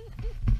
Ha ha ha!